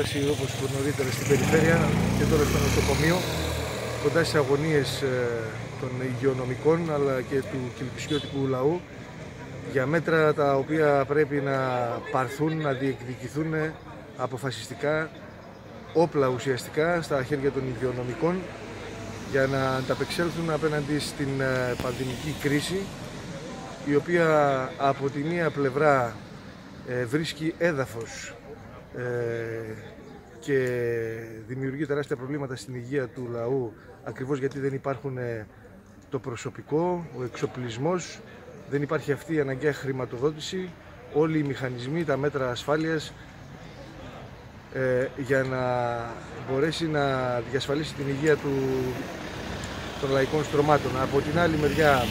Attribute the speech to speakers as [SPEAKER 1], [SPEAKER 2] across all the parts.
[SPEAKER 1] όπως νωρίτερα στην περιφέρεια και τώρα στο νοσοκομείο κοντά στις αγωνίες ε, των υγειονομικών αλλά και του κυλπισιώτικου λαού για μέτρα τα οποία πρέπει να πάρθουν, να διεκδικηθούν αποφασιστικά όπλα ουσιαστικά στα χέρια των υγειονομικών για να ανταπεξέλθουν απέναντι στην ε, πανδημική κρίση η οποία από τη μία πλευρά ε, βρίσκει έδαφος ε, και δημιουργεί τεράστια προβλήματα στην υγεία του λαού ακριβώς γιατί δεν υπάρχουν το προσωπικό, ο εξοπλισμός, δεν υπάρχει αυτή η αναγκαία χρηματοδότηση, όλοι οι μηχανισμοί, τα μέτρα ασφάλειας ε, για να μπορέσει να διασφαλίσει την υγεία του, των λαϊκών στρωμάτων. Από την άλλη μεριά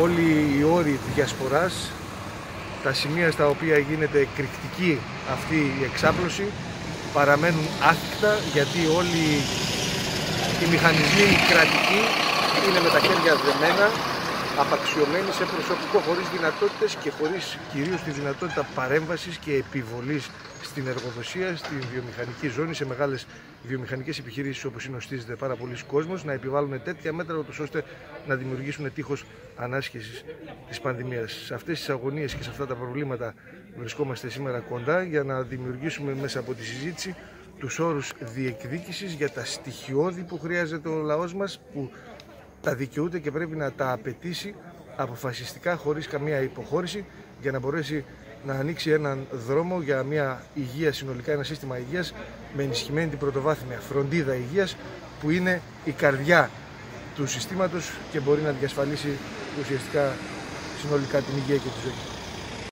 [SPEAKER 1] όλοι οι όροι διασποράς, τα σημεία στα οποία γίνεται εκρηκτική αυτή η εξάπλωση παραμένουν άθικτα γιατί όλοι οι μηχανισμοί κρατικοί είναι με τα χέρια δεμένα απαξιωμένοι σε προσωπικό χωρίς δυνατότητες και χωρίς κυρίως τη δυνατότητα παρέμβασης και επιβολής στην εργοδοσία, στην βιομηχανική ζώνη, σε μεγάλες βιομηχανικές επιχειρήσεις όπως συνοστίζεται πάρα πολλοί κόσμος, να επιβάλλουν τέτοια μέτρα ώστε να δημιουργήσουν τείχος ανάσχεσης της πανδημίας. Σε αυτές τις αγωνίες και σε αυτά τα προβλήματα βρισκόμαστε σήμερα κοντά για να δημιουργήσουμε μέσα από τη συζήτηση τους όρους διεκδίκησης για τα στοιχειώδη που χρειάζεται ο λαός μας, που τα δικαιούται και πρέπει να τα απαιτήσει αποφασιστικά χωρίς καμία υποχώρηση για να μπορέσει να ανοίξει έναν δρόμο για μια υγεία συνολικά, ένα σύστημα υγείας με ενισχυμένη την πρωτοβάθμια φροντίδα υγείας που είναι η καρδιά του συστήματος και μπορεί να διασφαλίσει ουσιαστικά συνολικά την υγεία και τη ζωή.